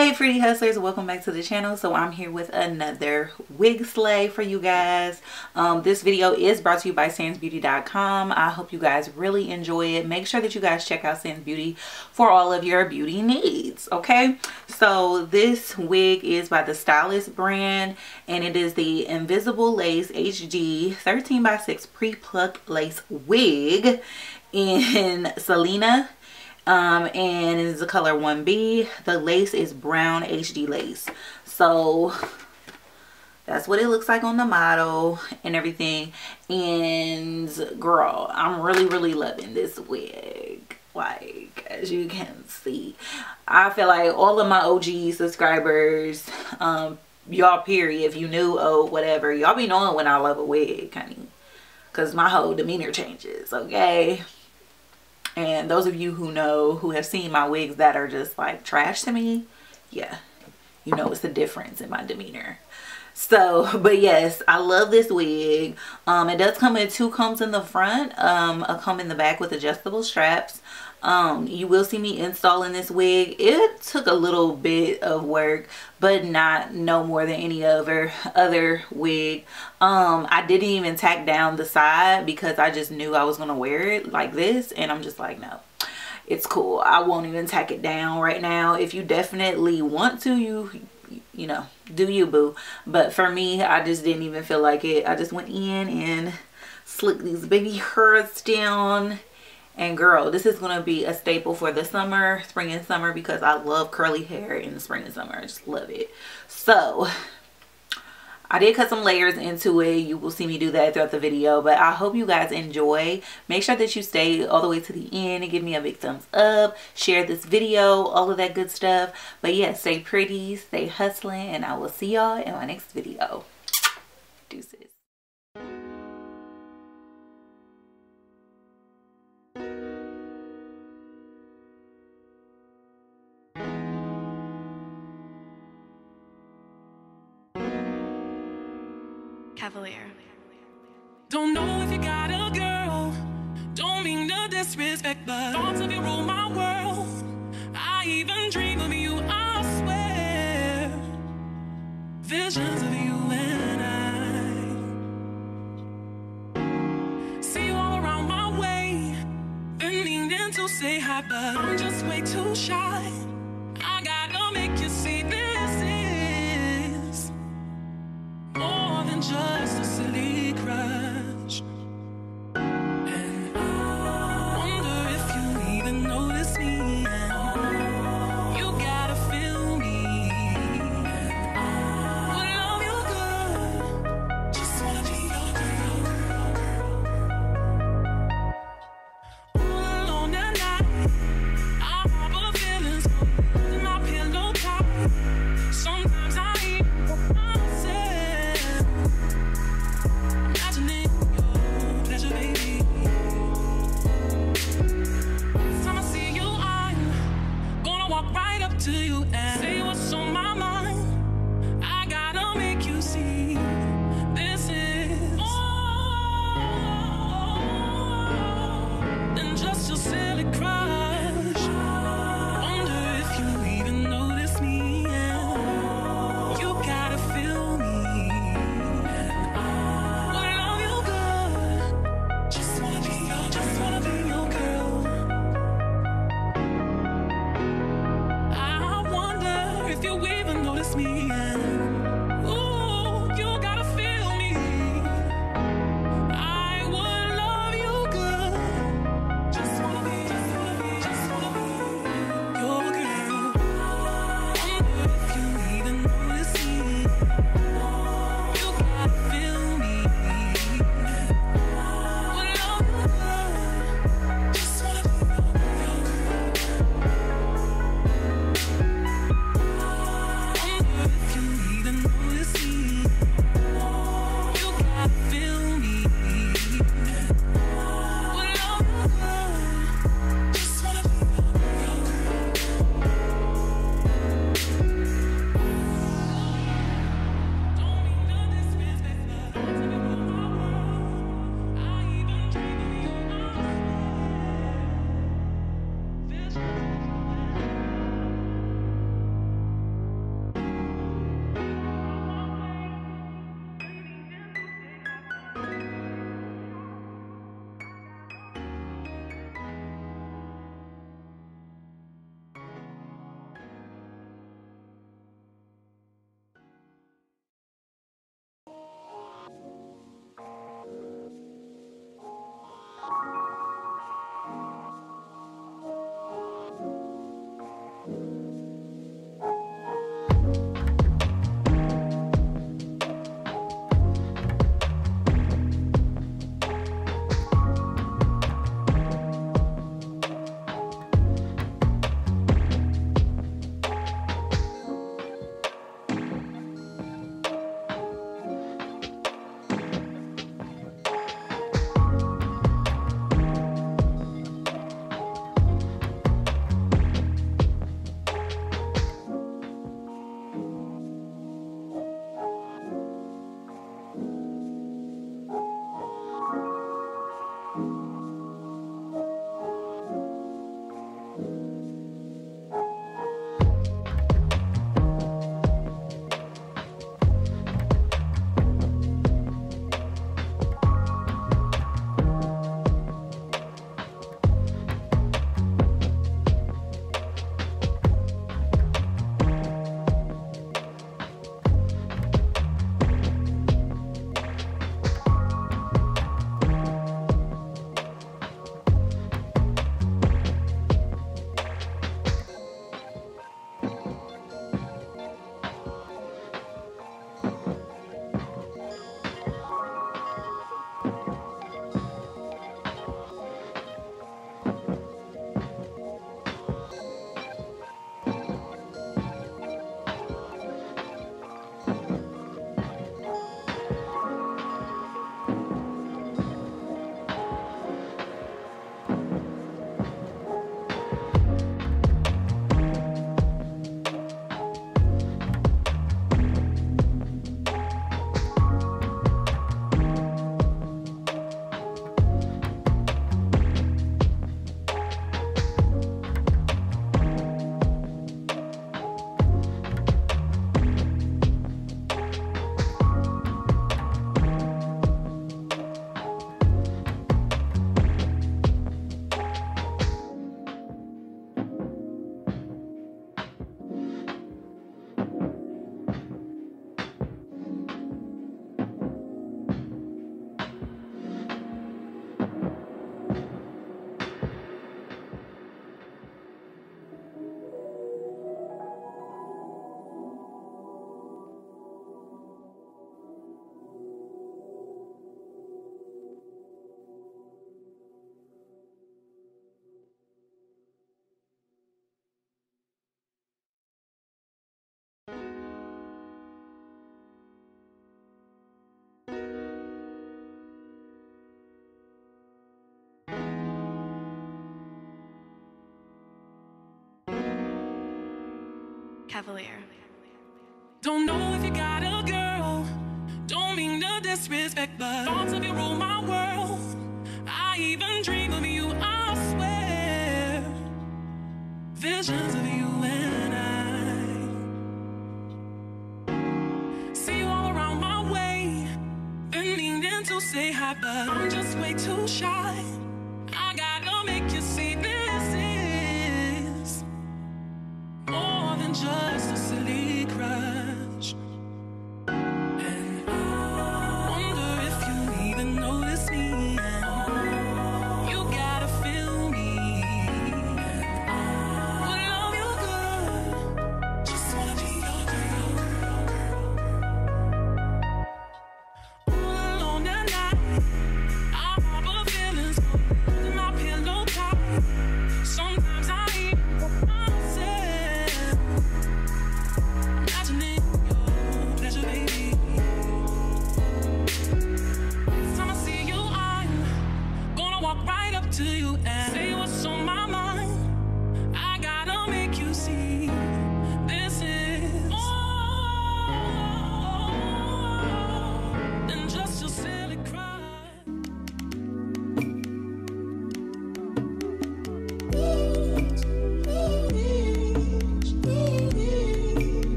Hey pretty hustlers, welcome back to the channel. So I'm here with another wig slay for you guys. Um, this video is brought to you by samsbeauty.com. I hope you guys really enjoy it. Make sure that you guys check out Sams Beauty for all of your beauty needs, okay? So this wig is by the Stylist brand and it is the Invisible Lace HD 13 by 6 pre-plucked lace wig in Selena um, and it is the color 1B. The lace is brown HD lace. So that's what it looks like on the model and everything. And girl, I'm really, really loving this wig. Like, as you can see, I feel like all of my OG subscribers, um, y'all period, if you knew, oh, whatever, y'all be knowing when I love a wig, honey. Because my whole demeanor changes, okay? And those of you who know, who have seen my wigs that are just like trash to me, yeah, you know it's the difference in my demeanor. So, but yes, I love this wig. Um, it does come in two combs in the front, um, a comb in the back with adjustable straps um you will see me installing this wig. It took a little bit of work but not no more than any other other wig. Um i didn't even tack down the side because i just knew i was gonna wear it like this and i'm just like no it's cool. I won't even tack it down right now. If you definitely want to you you know do you boo. But for me i just didn't even feel like it. I just went in and slicked these baby hairs down and girl, this is going to be a staple for the summer, spring and summer because I love curly hair in the spring and summer. I just love it. So, I did cut some layers into it. You will see me do that throughout the video. But I hope you guys enjoy. Make sure that you stay all the way to the end and give me a big thumbs up. Share this video, all of that good stuff. But yeah, stay pretty, stay hustling. And I will see y'all in my next video. Deuces. Cavalier. Don't know if you got a girl. Don't mean to disrespect, but thoughts of you rule my world. I even dream of you, I swear. Visions of you and I. See you all around my way. Been needing to say hi, but I'm just way too shy. see. Cavalier. Don't know if you got a girl. Don't mean to disrespect, but thoughts of you rule my world. I even dream of you, I swear. Visions of you and I. See you all around my way. Been meaning to say hi, but I'm just way too shy.